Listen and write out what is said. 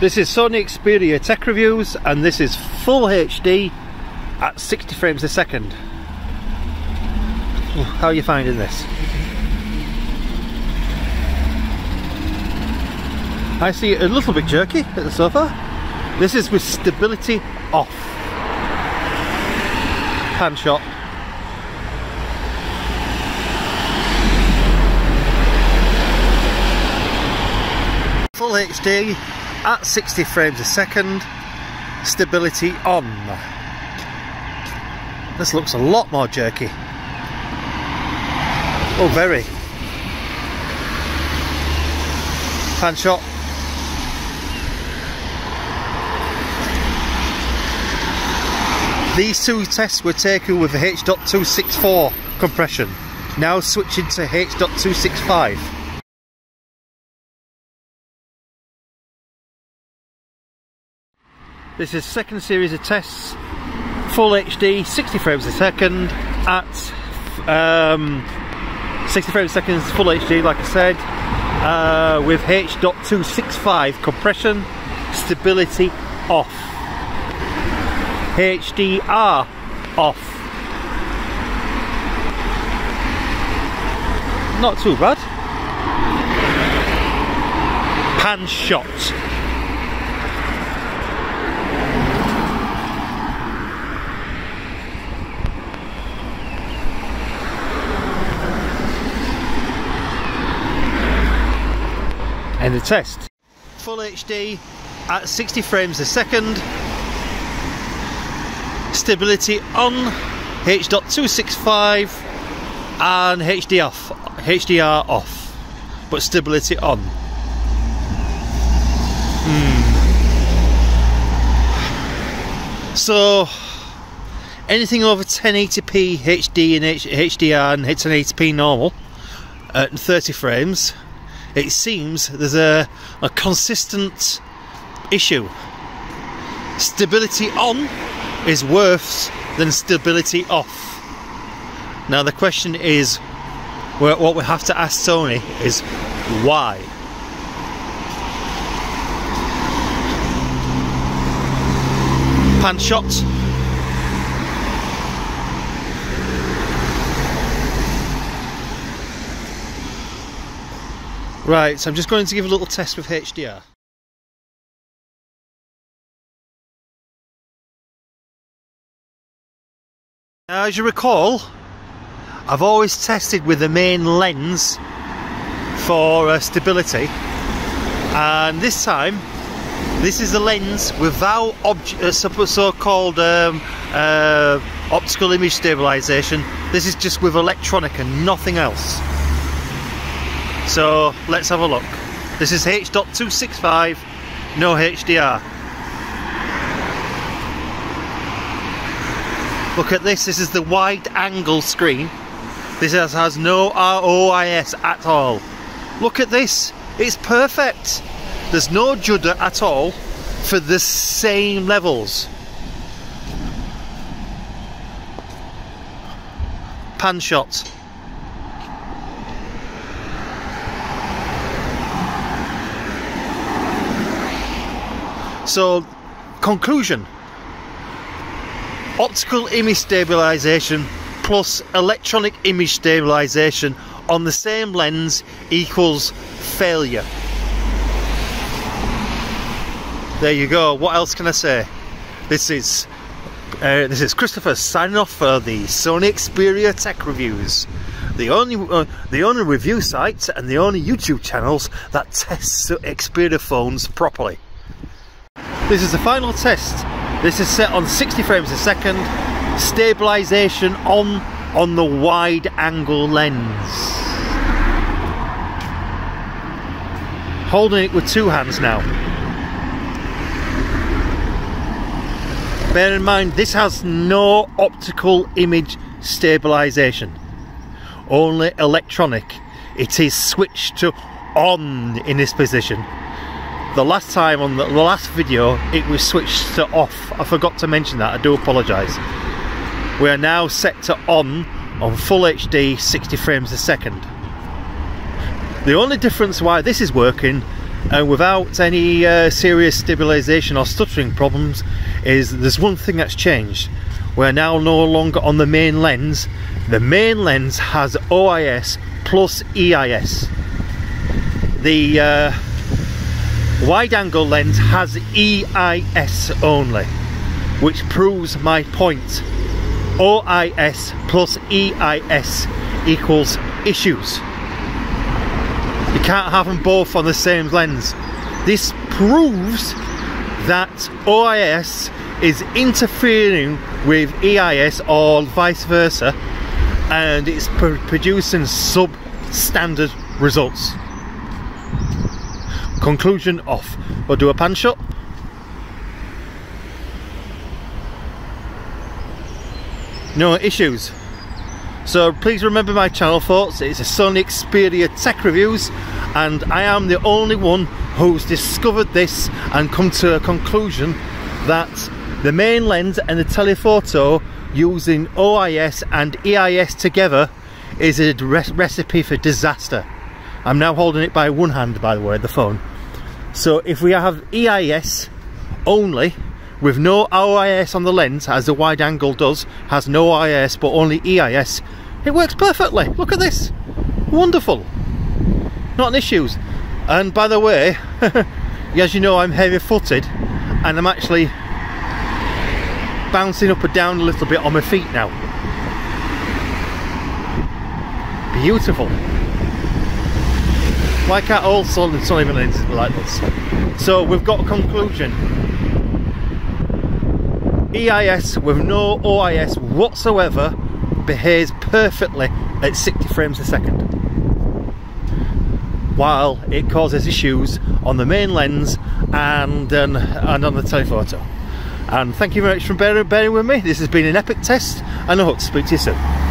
This is Sony Xperia Tech Reviews and this is full HD at 60 frames a second. How are you finding this? I see it a little bit jerky at the sofa. This is with stability off. Pan shot. Full HD at 60 frames a second, stability on. This looks a lot more jerky. Oh, very. Pan shot. These two tests were taken with H.264 compression. Now switching to H.265. This is second series of tests, full HD, 60 frames a second at um, 60 frames a second, full HD, like I said, uh, with H.265 compression, stability off, HDR off. Not too bad. Pan shot. The test. Full HD at 60 frames a second. Stability on H.265 and HD off, HDR off, but stability on. Hmm. So anything over 1080p HD and HDR and 1080p normal at 30 frames it seems there's a, a consistent issue. Stability on is worse than stability off. Now the question is, what we have to ask Sony is why? Pan shot Right, so I'm just going to give a little test with HDR. Now, as you recall, I've always tested with the main lens for uh, stability and this time this is the lens without uh, so-called um, uh, optical image stabilization this is just with electronic and nothing else so let's have a look. This is H.265, no HDR. Look at this, this is the wide angle screen. This has, has no ROIS at all. Look at this, it's perfect. There's no judder at all for the same levels. Pan shot. So, conclusion optical image stabilization plus electronic image stabilization on the same lens equals failure. There you go. What else can I say? This is uh, this is Christopher signing off for the Sony Xperia Tech Reviews, the only uh, the only review site and the only YouTube channels that tests Xperia phones properly. This is the final test. This is set on 60 frames a second. Stabilization on on the wide angle lens. Holding it with two hands now. Bear in mind this has no optical image stabilization. Only electronic. It is switched to on in this position the last time on the, the, last video it was switched to off. I forgot to mention that. I do apologize. We are now set to on on full HD 60 frames a second. The only difference why this is working and without any uh, serious stabilization or stuttering problems is there's one thing that's changed. We're now no longer on the main lens. The main lens has OIS plus EIS the uh, wide angle lens has EIS only which proves my point. OIS plus EIS equals issues. You can't have them both on the same lens. This proves that OIS is interfering with EIS or vice versa and it's producing substandard results conclusion off. We'll do a pan shot. No issues. So please remember my channel thoughts. It's a Sony Xperia Tech Reviews and I am the only one who's discovered this and come to a conclusion that the main lens and the telephoto using OIS and EIS together is a re recipe for disaster. I'm now holding it by one hand by the way the phone so if we have EIS only with no OIS on the lens as the wide angle does has no OIS but only EIS it works perfectly. Look at this. Wonderful. Not an issues and by the way as you know I'm heavy footed and I'm actually bouncing up and down a little bit on my feet now. Beautiful why can't all lenses be like this? So we've got a conclusion. EIS with no OIS whatsoever behaves perfectly at 60 frames a second. While it causes issues on the main lens and um, and on the telephoto. And thank you very much for bearing, bearing with me. This has been an epic test and I hope to speak to you soon